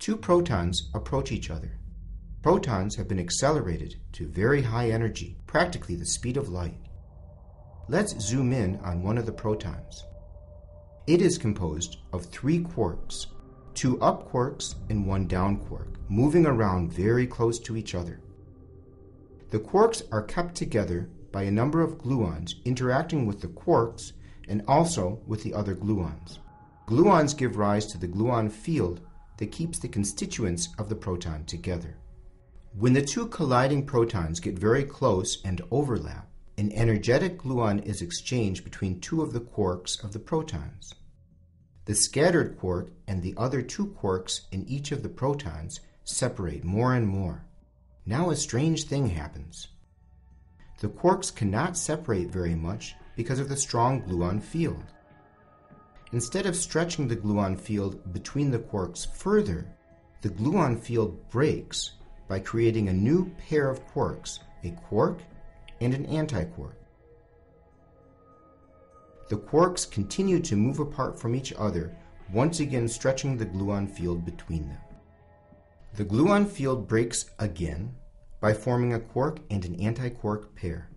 Two protons approach each other. Protons have been accelerated to very high energy, practically the speed of light. Let's zoom in on one of the protons. It is composed of three quarks, two up quarks and one down quark, moving around very close to each other. The quarks are kept together by a number of gluons interacting with the quarks and also with the other gluons. Gluons give rise to the gluon field that keeps the constituents of the proton together. When the two colliding protons get very close and overlap, an energetic gluon is exchanged between two of the quarks of the protons. The scattered quark and the other two quarks in each of the protons separate more and more. Now a strange thing happens. The quarks cannot separate very much because of the strong gluon field. Instead of stretching the gluon field between the quarks further, the gluon field breaks by creating a new pair of quarks, a quark and an antiquark. The quarks continue to move apart from each other, once again stretching the gluon field between them. The gluon field breaks again by forming a quark and an antiquark pair.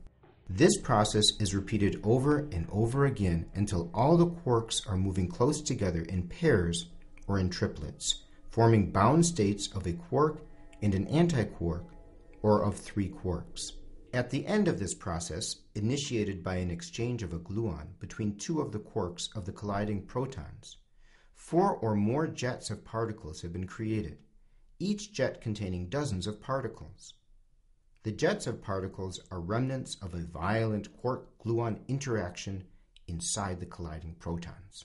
This process is repeated over and over again until all the quarks are moving close together in pairs or in triplets, forming bound states of a quark and an antiquark, or of three quarks. At the end of this process, initiated by an exchange of a gluon between two of the quarks of the colliding protons, four or more jets of particles have been created, each jet containing dozens of particles. The jets of particles are remnants of a violent quark gluon interaction inside the colliding protons.